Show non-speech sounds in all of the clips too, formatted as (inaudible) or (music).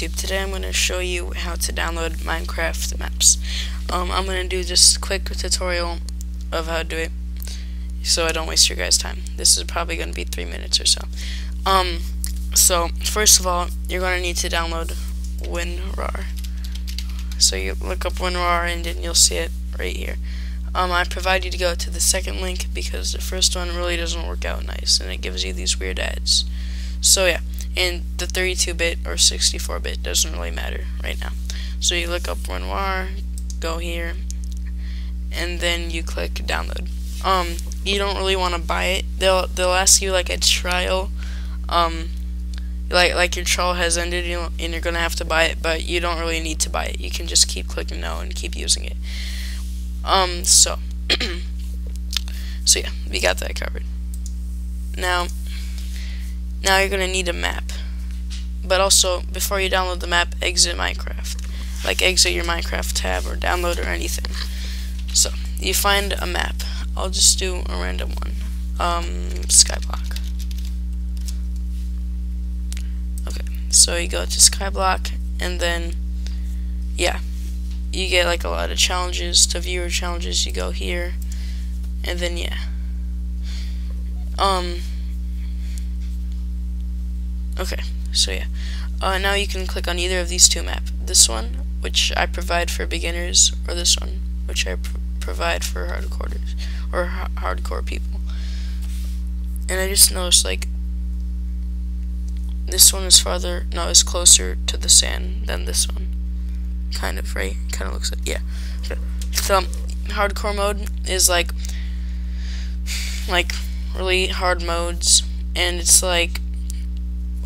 YouTube. Today I'm going to show you how to download Minecraft maps. Um, I'm going to do just a quick tutorial of how to do it so I don't waste your guys' time. This is probably going to be three minutes or so. Um, so, first of all, you're going to need to download WinRAR. So you look up WinRAR and then you'll see it right here. Um, I provide you to go to the second link because the first one really doesn't work out nice and it gives you these weird ads. So yeah, and the 32-bit or 64-bit doesn't really matter right now. So you look up WinRAR, go here, and then you click download. Um, you don't really want to buy it. They'll they'll ask you like a trial, um, like like your trial has ended, and you're gonna have to buy it, but you don't really need to buy it. You can just keep clicking no and keep using it. Um, so, (clears throat) so yeah, we got that covered. Now, now you're going to need a map. But also, before you download the map, exit Minecraft. Like, exit your Minecraft tab or download or anything. So, you find a map. I'll just do a random one. Um, Skyblock. Okay, so you go to Skyblock, and then, yeah, you get like a lot of challenges to viewer challenges. You go here, and then, yeah. Um, Okay, so yeah. Uh, now you can click on either of these two maps. This one, which I provide for beginners, or this one, which I pr provide for hardcore or ha hardcore people. And I just noticed like this one is farther, no, is closer to the sand than this one. Kind of, right? Kind of looks like, yeah. Okay. So hardcore mode is like like really hard modes, and it's like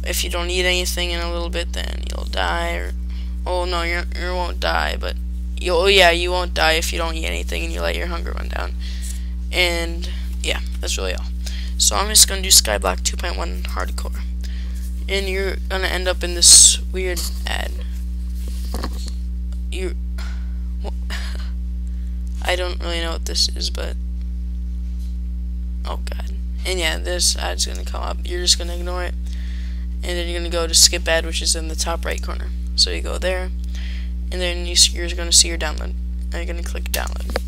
if you don't eat anything in a little bit, then you'll die. Or, oh no, you you won't die, but you oh yeah, you won't die if you don't eat anything and you let your hunger run down. And yeah, that's really all. So I'm just gonna do Skyblock 2.1 Hardcore, and you're gonna end up in this weird ad. You, well, (laughs) I don't really know what this is, but oh god. And yeah, this ad's gonna come up. You're just gonna ignore it and then you're going to go to skip ad which is in the top right corner. So you go there and then you, are going to see your download. And you're going to click download.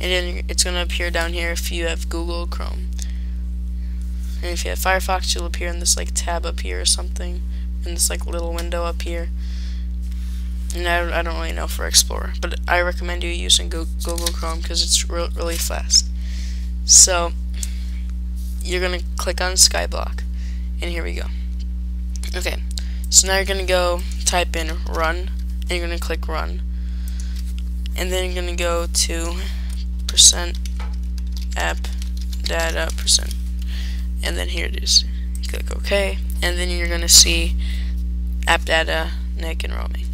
And then it's going to appear down here if you have Google Chrome. And if you have Firefox you'll appear in this like tab up here or something in this like little window up here. And I, I don't really know for Explorer but I recommend you using Google Chrome because it's re really fast. So you're going to click on Skyblock and here we go. Okay, so now you're going to go type in run, and you're going to click run. And then you're going to go to percent app data percent. And then here it is. Click OK, and then you're going to see app data, Nick, and roaming.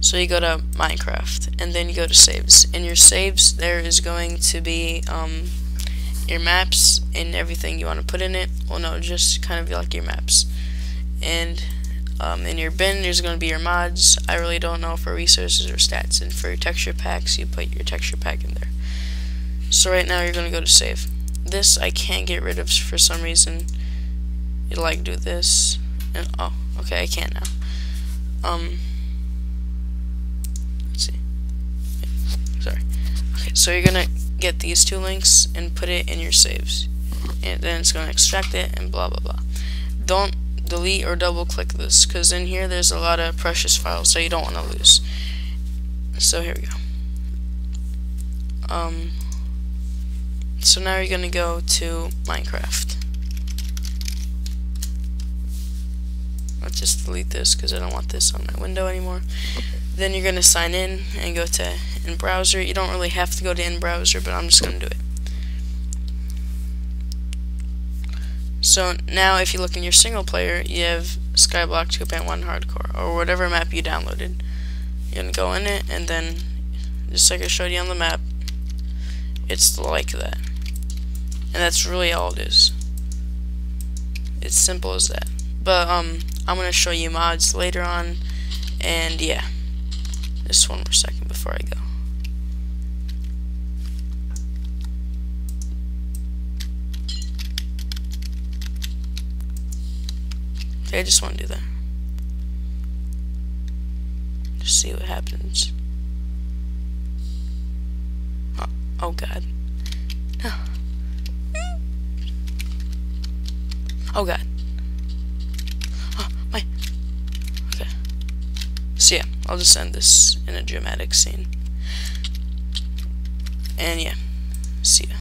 So you go to Minecraft, and then you go to saves. In your saves, there is going to be um, your maps and everything you want to put in it. Well, no, just kind of like your maps. And um, in your bin, there's going to be your mods. I really don't know for resources or stats. And for your texture packs, you put your texture pack in there. So right now, you're going to go to save. This I can't get rid of for some reason. You like do this. And, oh, okay, I can't now. Um, let's see. Sorry. Okay, so you're gonna get these two links and put it in your saves. And then it's going to extract it and blah blah blah. Don't delete or double click this because in here there's a lot of precious files that you don't want to lose. So here we go. Um, so now you're going to go to Minecraft. Let's just delete this because I don't want this on my window anymore. Then you're going to sign in and go to in browser. You don't really have to go to in browser, but I'm just going to do it. So now if you look in your single player, you have Skyblock 2.1 Hardcore, or whatever map you downloaded. You're going to go in it, and then, just like I showed you on the map, it's like that. And that's really all it is. It's simple as that. But, um, I'm going to show you mods later on, and yeah. Just one more second before I go. Okay, I just want to do that. see what happens. Oh, oh god. Oh god. My. Okay. So yeah, I'll just end this in a dramatic scene. And yeah, see ya.